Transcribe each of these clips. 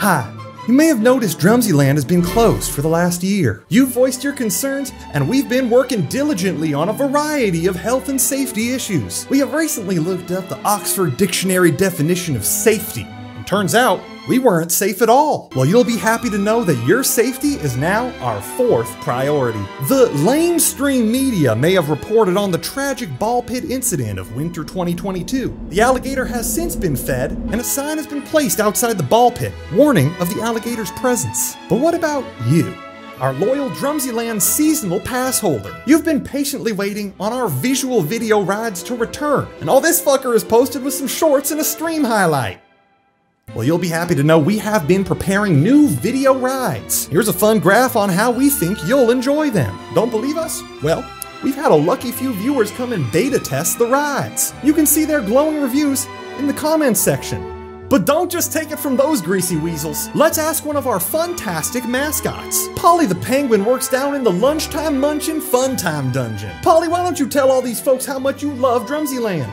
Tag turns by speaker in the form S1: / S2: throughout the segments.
S1: Hi. You may have noticed Drumsyland has been closed for the last year. You've voiced your concerns, and we've been working diligently on a variety of health and safety issues. We have recently looked up the Oxford Dictionary definition of safety. And turns out, we weren't safe at all. Well, you'll be happy to know that your safety is now our fourth priority. The lamestream media may have reported on the tragic ball pit incident of winter 2022. The alligator has since been fed, and a sign has been placed outside the ball pit, warning of the alligator's presence. But what about you? our loyal Drumsyland seasonal pass holder. You've been patiently waiting on our visual video rides to return, and all this fucker is posted with some shorts and a stream highlight. Well, you'll be happy to know we have been preparing new video rides. Here's a fun graph on how we think you'll enjoy them. Don't believe us? Well, we've had a lucky few viewers come and beta test the rides. You can see their glowing reviews in the comments section. But don't just take it from those greasy weasels. Let's ask one of our fantastic mascots. Polly the Penguin works down in the lunchtime munchin' fun time dungeon. Polly, why don't you tell all these folks how much you love Drumsyland?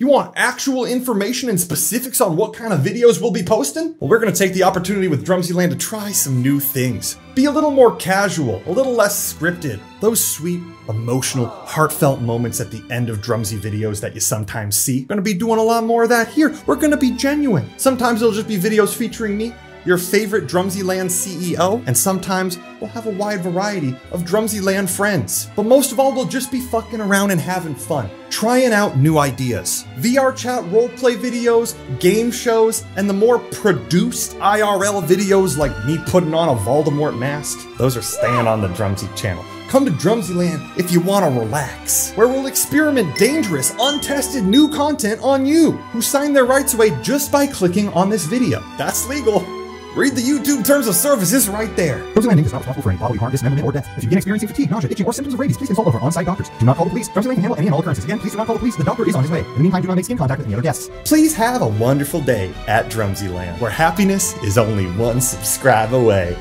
S1: You want actual information and specifics on what kind of videos we'll be posting? Well, we're gonna take the opportunity with Drumsyland to try some new things. Be a little more casual, a little less scripted. Those sweet, emotional, heartfelt moments at the end of Drumsy videos that you sometimes see. We're gonna be doing a lot more of that here. We're gonna be genuine. Sometimes it'll just be videos featuring me, your favorite Drumsyland CEO, and sometimes we'll have a wide variety of Drumsyland friends. But most of all, we'll just be fucking around and having fun, trying out new ideas. VR chat roleplay videos, game shows, and the more produced IRL videos like me putting on a Voldemort mask, those are staying on the Drumsy channel. Come to Drumsyland if you want to relax, where we'll experiment dangerous, untested new content on you, who sign their rights away just by clicking on this video. That's legal. Read the YouTube terms of service, it's right there.
S2: Drumsy is not responsible for any bodily harm, dismemberment, or death. If you begin experiencing fatigue, nausea, itching, or symptoms of rabies, please consult our on-site doctors. Do not call the police. Drumsy can handle any and all occurrences. Again, please do not call the police. The doctor is on his way. In the meantime, do not make skin contact with any other guests.
S1: Please have a wonderful day at Drumsyland, where happiness is only one subscribe away.